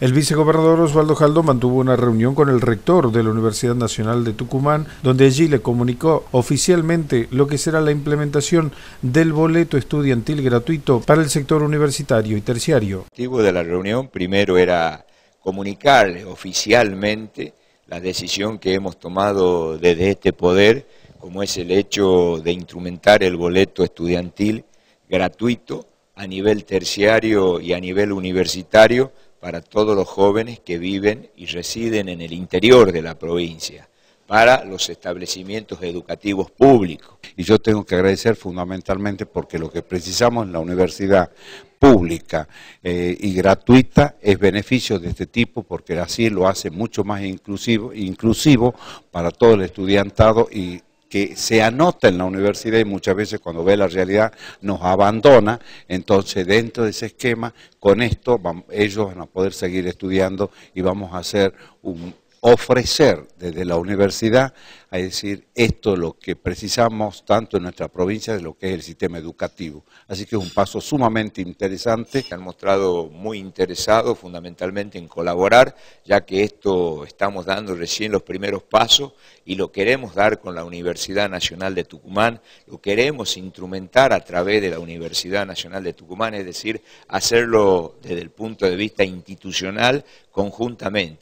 El vicegobernador Osvaldo Jaldo mantuvo una reunión con el rector de la Universidad Nacional de Tucumán, donde allí le comunicó oficialmente lo que será la implementación del boleto estudiantil gratuito para el sector universitario y terciario. El objetivo de la reunión primero era comunicarle oficialmente la decisión que hemos tomado desde este poder, como es el hecho de instrumentar el boleto estudiantil gratuito a nivel terciario y a nivel universitario para todos los jóvenes que viven y residen en el interior de la provincia para los establecimientos educativos públicos. Y yo tengo que agradecer fundamentalmente porque lo que precisamos en la universidad pública eh, y gratuita es beneficio de este tipo porque así lo hace mucho más inclusivo, inclusivo para todo el estudiantado y que se anota en la universidad y muchas veces cuando ve la realidad nos abandona, entonces dentro de ese esquema, con esto ellos van a poder seguir estudiando y vamos a hacer un, ofrecer desde la universidad, a decir, esto es lo que precisamos tanto en nuestra provincia de lo que es el sistema educativo. Así que es un paso sumamente interesante. Se han mostrado muy interesados fundamentalmente en colaborar, ya que esto estamos dando recién los primeros pasos y lo queremos dar con la Universidad Nacional de Tucumán, lo queremos instrumentar a través de la Universidad Nacional de Tucumán, es decir, hacerlo desde el punto de vista institucional conjuntamente.